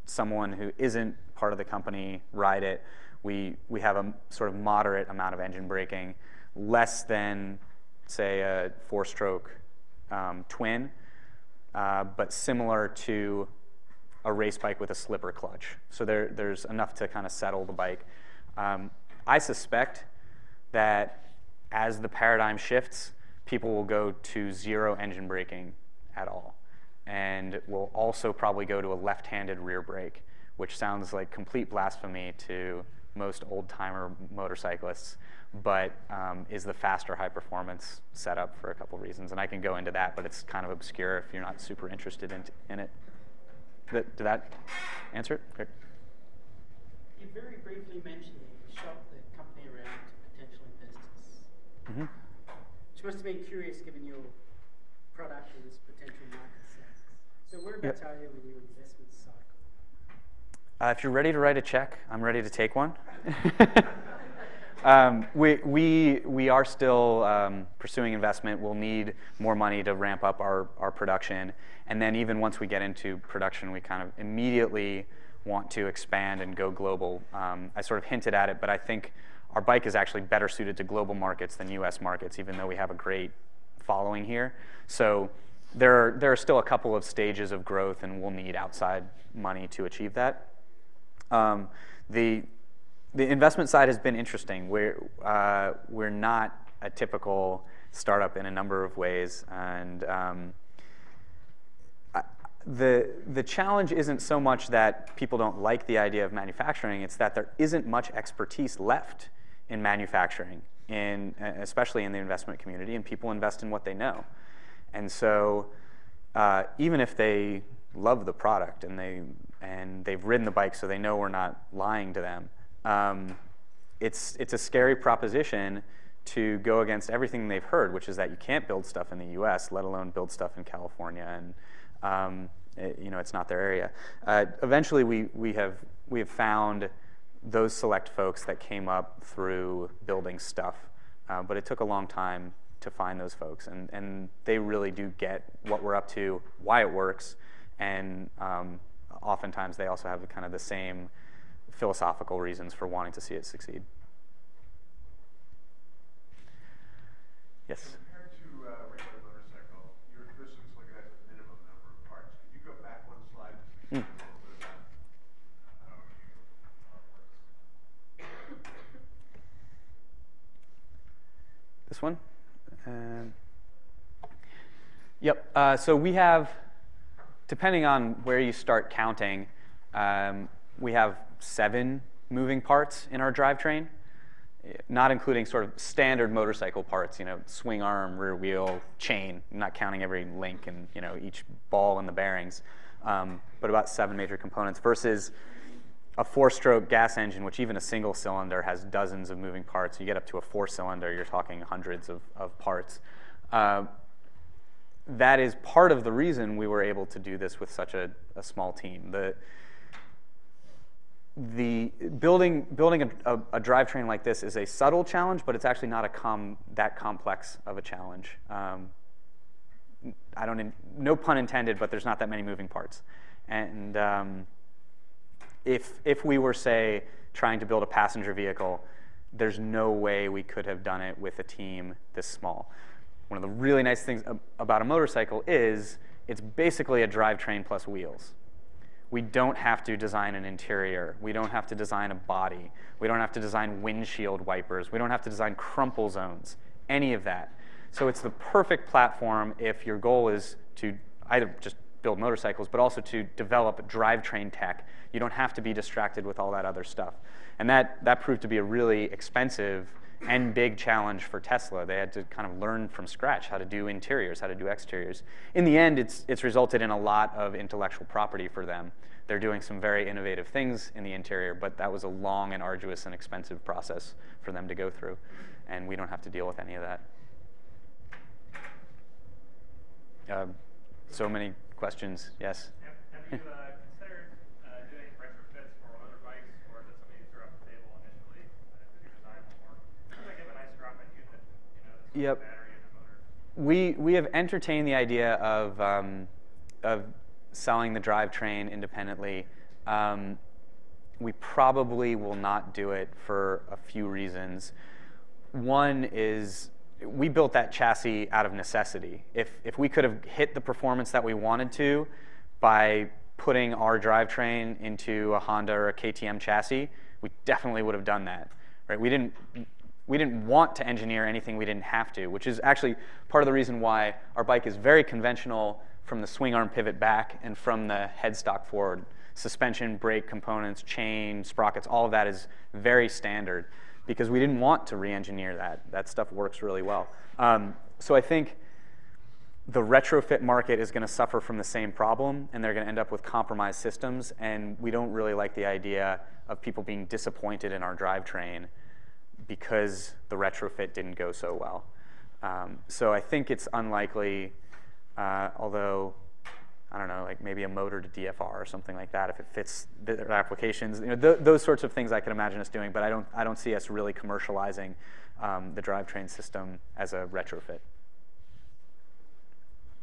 someone who isn't part of the company ride it, we, we have a sort of moderate amount of engine braking, less than, say, a four stroke um, twin, uh, but similar to a race bike with a slipper clutch. So there, there's enough to kind of settle the bike. Um, I suspect that as the paradigm shifts, people will go to zero engine braking at all. And will also probably go to a left handed rear brake, which sounds like complete blasphemy to most old timer motorcyclists, but um, is the faster high performance setup for a couple reasons. And I can go into that, but it's kind of obscure if you're not super interested in, in it. Did, did that answer it? Okay. You very briefly mentioned that you shop the company around potential investors. Mhm. Which must have been curious given your product and its potential market size. So whereabouts are you in your investment cycle? Uh, if you're ready to write a check, I'm ready to take one. um, we, we, we are still um, pursuing investment. We'll need more money to ramp up our, our production. And then, even once we get into production, we kind of immediately want to expand and go global. Um, I sort of hinted at it, but I think our bike is actually better suited to global markets than US markets, even though we have a great following here. So, there are, there are still a couple of stages of growth, and we'll need outside money to achieve that. Um, the, the investment side has been interesting. We're, uh, we're not a typical startup in a number of ways. And um, the, the challenge isn't so much that people don't like the idea of manufacturing, it's that there isn't much expertise left in manufacturing, in, especially in the investment community, and people invest in what they know. And so, uh, even if they love the product and they and they've ridden the bike, so they know we're not lying to them, um, it's it's a scary proposition to go against everything they've heard, which is that you can't build stuff in the U.S., let alone build stuff in California, and um, it, you know it's not their area. Uh, eventually, we we have we have found those select folks that came up through building stuff, uh, but it took a long time to find those folks, and, and they really do get what we're up to, why it works, and um, oftentimes they also have kind of the same philosophical reasons for wanting to see it succeed. Yes. Compared to regular motorcycle, your Christian's looking at the minimum number of parts. You go back one slide? Mm. A little bit about how you, how it works. This one? Um, yep. Uh, so we have, depending on where you start counting, um, we have seven moving parts in our drivetrain, not including sort of standard motorcycle parts, you know, swing arm, rear wheel, chain, not counting every link and, you know, each ball and the bearings, um, but about seven major components versus a four-stroke gas engine, which even a single cylinder has dozens of moving parts. You get up to a four-cylinder, you're talking hundreds of, of parts. Uh, that is part of the reason we were able to do this with such a, a small team. The, the building, building a, a, a, drivetrain like this is a subtle challenge, but it's actually not a com, that complex of a challenge. Um, I don't, in, no pun intended, but there's not that many moving parts. And um, if, if we were, say, trying to build a passenger vehicle, there's no way we could have done it with a team this small. One of the really nice things about a motorcycle is it's basically a drivetrain plus wheels. We don't have to design an interior. We don't have to design a body. We don't have to design windshield wipers. We don't have to design crumple zones, any of that. So it's the perfect platform if your goal is to either just build motorcycles, but also to develop drivetrain tech. You don't have to be distracted with all that other stuff. And that, that proved to be a really expensive and big challenge for Tesla. They had to kind of learn from scratch how to do interiors, how to do exteriors. In the end, it's, it's resulted in a lot of intellectual property for them. They're doing some very innovative things in the interior, but that was a long and arduous and expensive process for them to go through. And we don't have to deal with any of that. Um, so many questions. Yes? Have, have you uh, considered uh, doing retrofits for other bikes, or is it something you threw off the table initially? Uh, design won't work? Because they give a nice drop-in unit, you know, Yep. battery and a motor. We, we have entertained the idea of, um, of selling the drivetrain independently. Um, we probably will not do it for a few reasons. One is we built that chassis out of necessity. If, if we could have hit the performance that we wanted to by putting our drivetrain into a Honda or a KTM chassis, we definitely would have done that. Right? We didn't we didn't want to engineer anything we didn't have to, which is actually part of the reason why our bike is very conventional from the swing arm pivot back and from the headstock forward. Suspension, brake components, chain, sprockets, all of that is very standard because we didn't want to re-engineer that. That stuff works really well. Um, so I think the retrofit market is going to suffer from the same problem, and they're going to end up with compromised systems. And we don't really like the idea of people being disappointed in our drivetrain because the retrofit didn't go so well. Um, so I think it's unlikely, uh, although I don't know, like maybe a motor to DFR or something like that, if it fits their applications. You know, th- those sorts of things I can imagine us doing, but I don't, I don't see us really commercializing um, the drivetrain system as a retrofit.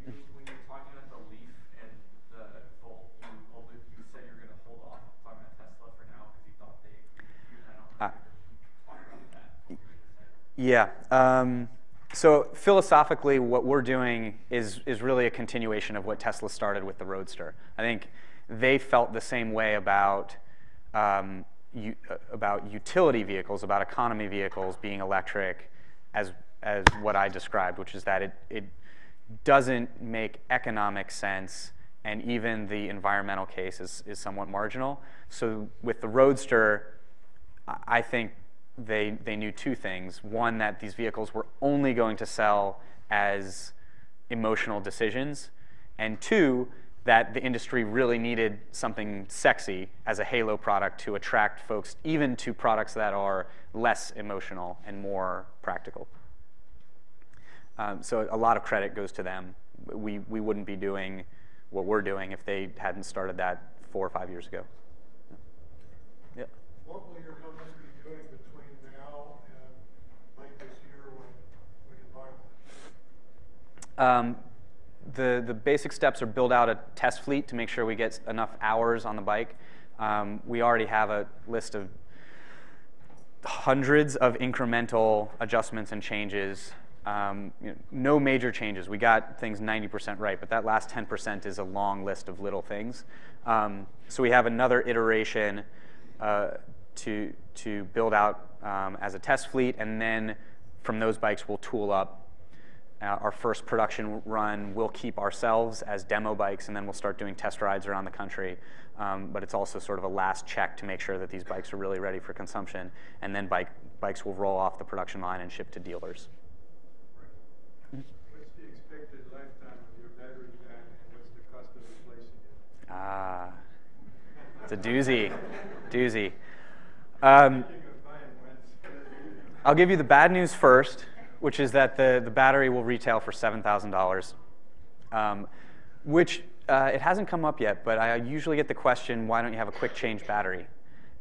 You, when you were talking about the Leaf and the Volt, you, you said you were going to hold off talking about Tesla for now because you thought they, you had Uh, on talk about that. What were you gonna say? Yeah. Um, so philosophically, what we're doing is, is really a continuation of what Tesla started with the Roadster. I think they felt the same way about, um, u- uh, about utility vehicles, about economy vehicles being electric, as, as what I described, which is that it, it doesn't make economic sense, and even the environmental case is, is somewhat marginal. So with the Roadster, I- I think they, they knew two things. One, that these vehicles were only going to sell as emotional decisions. And two, that the industry really needed something sexy as a halo product to attract folks, even to products that are less emotional and more practical. Um, so a lot of credit goes to them. We, we wouldn't be doing what we're doing if they hadn't started that four or five years ago. Yeah. What will your company be doing between now and late this year when we can buy one? Um, the, the basic steps are build out a test fleet to make sure we get enough hours on the bike. Um, we already have a list of hundreds of incremental adjustments and changes. Um, you know, no major changes. We got things 90% right, but that last 10% is a long list of little things. Um, so we have another iteration uh, to, to build out um, as a test fleet, and then from those bikes, we'll tool up our first production run we'll keep ourselves as demo bikes, and then we'll start doing test rides around the country. Um, but it's also sort of a last check to make sure that these bikes are really ready for consumption, and then bike, bikes will roll off the production line and ship to dealers. What's the expected lifetime of your battery pack and what's the cost of replacing it? Ah, it's a doozy, doozy. Um, Thinking of buying one. I'll give you the bad news first, which is that the, the battery will retail for $7,000, um, which uh, it hasn't come up yet, but I usually get the question, why don't you have a quick change battery?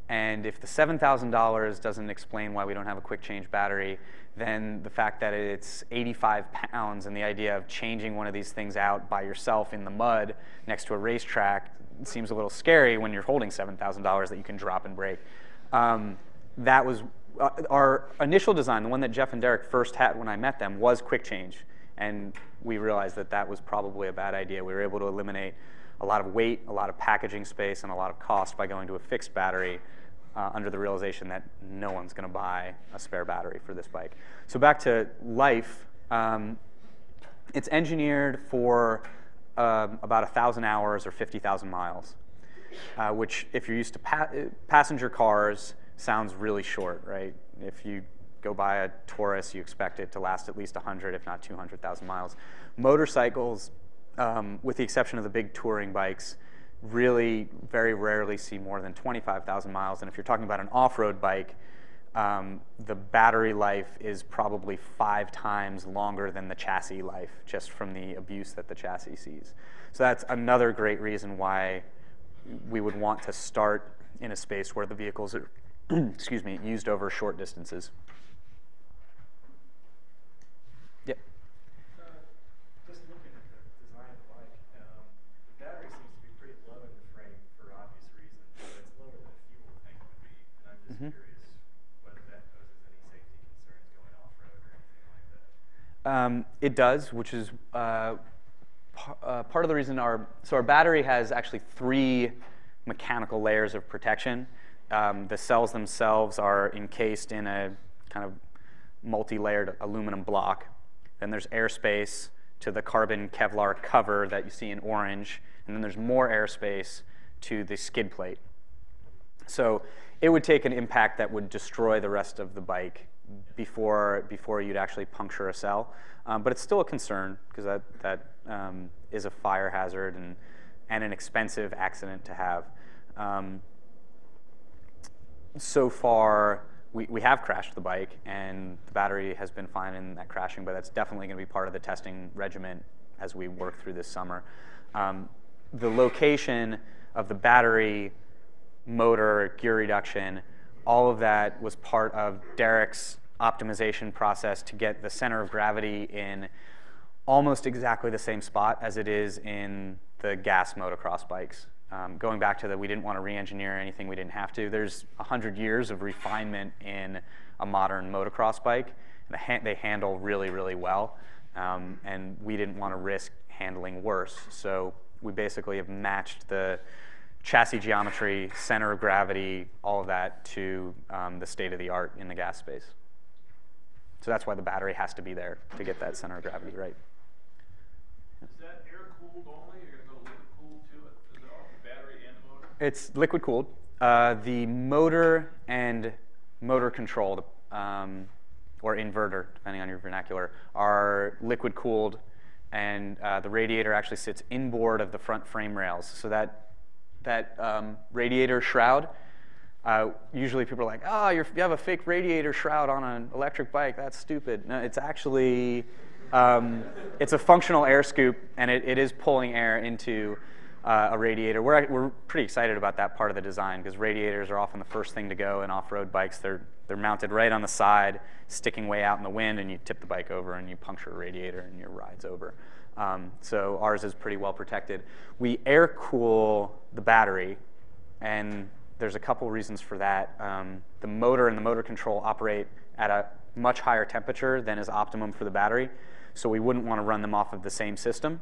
And if the $7,000 doesn't explain why we don't have a quick change battery, then the fact that it's 85 pounds and the idea of changing one of these things out by yourself in the mud next to a racetrack seems a little scary when you're holding $7,000 that you can drop and break. Um, that was uh, our initial design, the one that Jeff and Derek first had when I met them, was quick change. And we realized that that was probably a bad idea. We were able to eliminate a lot of weight, a lot of packaging space, and a lot of cost by going to a fixed battery uh, under the realization that no one's going to buy a spare battery for this bike. So back to life. Um, it's engineered for um, about 1,000 hours or 50,000 miles, uh, which, if you're used to pa- passenger cars, sounds really short, right? If you go buy a Taurus, you expect it to last at least 100, if not 200,000 miles. Motorcycles, um, with the exception of the big touring bikes, really very rarely see more than 25,000 miles. And if you're talking about an off road bike, um, the battery life is probably five times longer than the chassis life, just from the abuse that the chassis sees. So that's another great reason why we would want to start in a space where the vehicles are, excuse me, used over short distances. Yep. Uh, just looking at the design of the bike, um, the battery seems to be pretty low in the frame for obvious reasons, but it's lower than a fuel tank would be. And I'm just curious whether that poses any safety concerns going off road or anything like that. It does, which is uh, par- uh, part of the reason our so our battery has actually three mechanical layers of protection. Um, the cells themselves are encased in a kind of multi-layered aluminum block. Then there's airspace to the carbon Kevlar cover that you see in orange, and then there's more airspace to the skid plate. So it would take an impact that would destroy the rest of the bike before, before you'd actually puncture a cell. Um, but it's still a concern because that, that um, is a fire hazard and, and an expensive accident to have. Um, so far, we, we have crashed the bike and the battery has been fine in that crashing, but that's definitely going to be part of the testing regimen as we work through this summer. Um, the location of the battery, motor, gear reduction, all of that was part of Derek's optimization process to get the center of gravity in almost exactly the same spot as it is in the gas motocross bikes. Um, going back to that, we didn't want to re-engineer anything we didn't have to. There's 100 years of refinement in a modern motocross bike. Ha- they handle really, really well, um, and we didn't want to risk handling worse. So we basically have matched the chassis geometry, center of gravity, all of that to um, the state of the art in the gas space. So that's why the battery has to be there to get that center of gravity right. Is that air cooled only? You're gonna go liquid cooled to it? Is it all the battery and the motor? It's liquid cooled. Uh, the motor and motor control, um, or inverter, depending on your vernacular, are liquid cooled, and uh, the radiator actually sits inboard of the front frame rails. So that that um, radiator shroud. Uh, usually people are like, oh, you have a fake radiator shroud on an electric bike. That's stupid. No, it's actually, um, it's a functional air scoop, and it, it is pulling air into uh, a radiator. We're, we're pretty excited about that part of the design because radiators are often the first thing to go in off-road bikes. They're, they're mounted right on the side, sticking way out in the wind, and you tip the bike over and you puncture a radiator and your ride's over. Um, so ours is pretty well protected. We air cool the battery, and there's a couple reasons for that. Um, the motor and the motor control operate at a much higher temperature than is optimum for the battery, so we wouldn't want to run them off of the same system.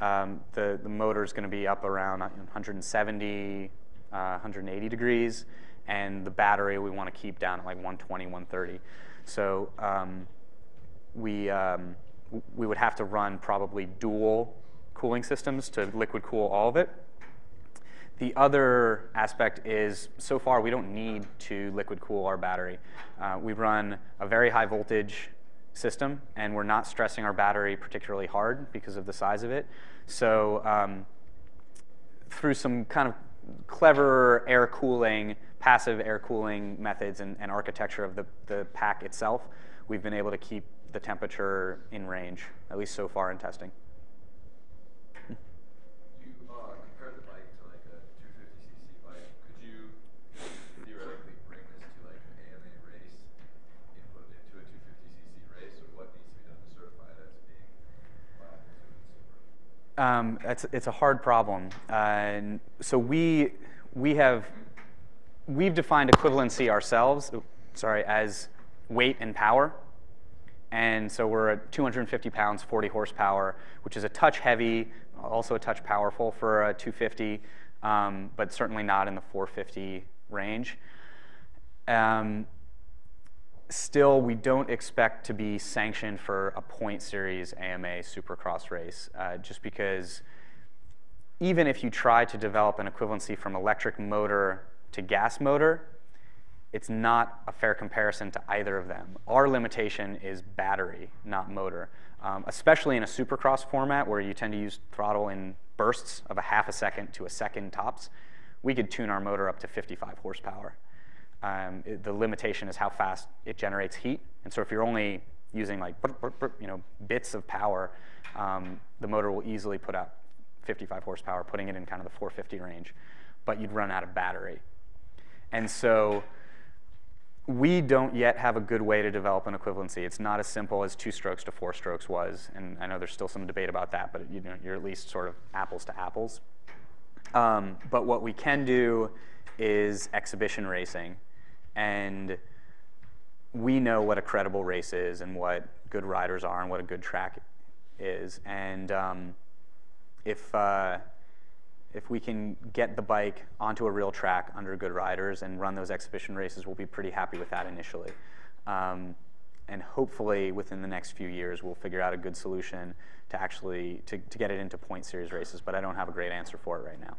Um, the, the motor is going to be up around 170, uh, 180 degrees, and the battery we want to keep down at like 120, 130. So um, we, um, we would have to run probably dual cooling systems to liquid cool all of it. The other aspect is so far we don't need to liquid cool our battery. Uh, we run a very high voltage system and we're not stressing our battery particularly hard because of the size of it. So um, through some kind of clever air cooling, passive air cooling methods and, and architecture of the, the pack itself, we've been able to keep the temperature in range, at least so far in testing. You uh, compared the bike to like a 250cc bike. Could you theoretically bring this to like an AMA race, input it into a 250cc race, or what needs to be done to certify it as being viable to the consumer? Um, it's, it's a hard problem. Uh, and so we, we have, we've defined equivalency ourselves, sorry, as weight and power. And so we're at 250 pounds, 40 horsepower, which is a touch heavy, also a touch powerful for a 250, um, but certainly not in the 450 range. Um, still, we don't expect to be sanctioned for a point series AMA supercross race, uh, just because even if you try to develop an equivalency from electric motor to gas motor, it's not a fair comparison to either of them. Our limitation is battery, not motor, um, especially in a supercross format where you tend to use throttle in bursts of a half a second to a second tops. We could tune our motor up to 55 horsepower. Um, it- the limitation is how fast it generates heat, and so if you're only using like you know bits of power, um, the motor will easily put out 55 horsepower, putting it in kind of the 450 range, but you'd run out of battery. And so we don't yet have a good way to develop an equivalency. It's not as simple as two strokes to four strokes was, and I know there's still some debate about that, but you know, you're at least sort of apples to apples. Um, but what we can do is exhibition racing, and we know what a credible race is and what good riders are and what a good track is. And um, if uh, if we can get the bike onto a real track under good riders and run those exhibition races, we'll be pretty happy with that initially. Um, and hopefully within the next few years, we'll figure out a good solution to actually to, to get it into point series races. But I don't have a great answer for it right now.